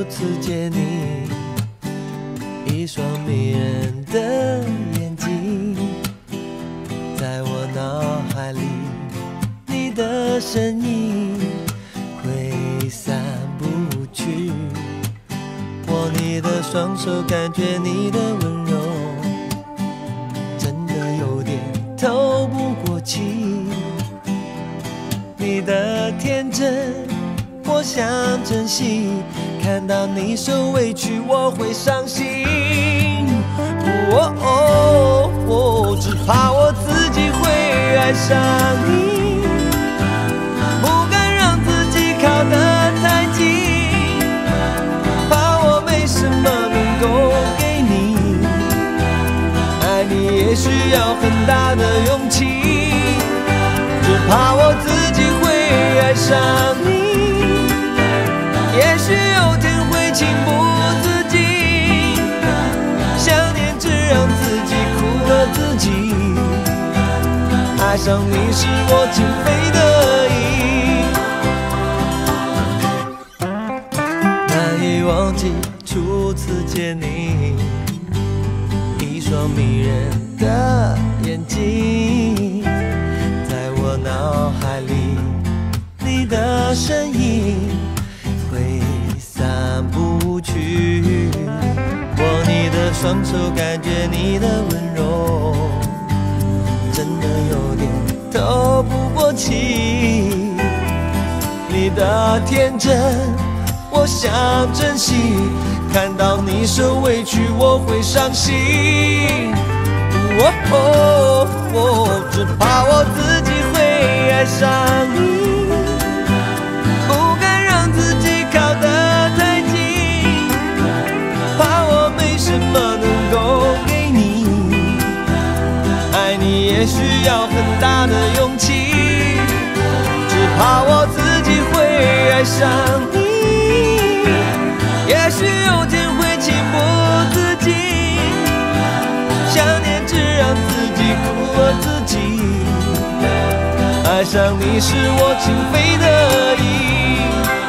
初次见你，一双迷人的眼睛，在我脑海里，你的身影挥散不去。握你的双手，感觉你的温柔，真的有点透不过气。你的天真，我想珍惜。看到你受委屈，我会伤心。哦哦哦，只怕我自己会爱上你，不敢让自己靠得太近，怕我没什么能够给你。爱你也需要很大的勇气，只怕我自己会爱上你。上你是我情非得已，难以忘记初次见你，一双迷人的眼睛，在我脑海里，你的身影。挥散不去，握你的双手，感觉天真，我想珍惜，看到你受委屈，我会伤心。哦，只怕我自己会爱上你。不敢让自己靠得太近。怕我没什么能够给你？爱你也需要很大的勇气，只怕我自己爱上你。也许有天会情不自禁，想念只让自己苦了自己。爱上你是我情非得已。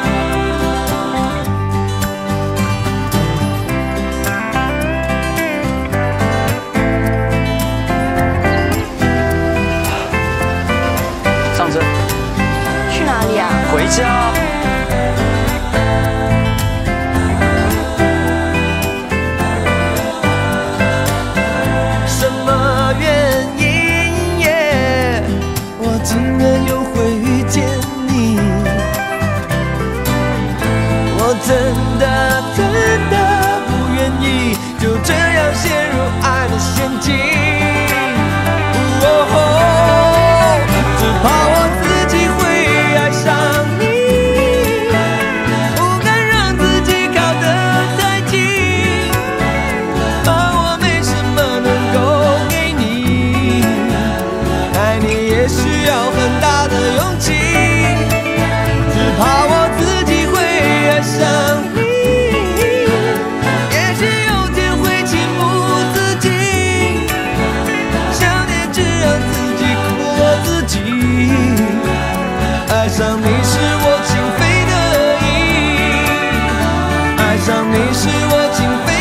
今夜。上你是我情非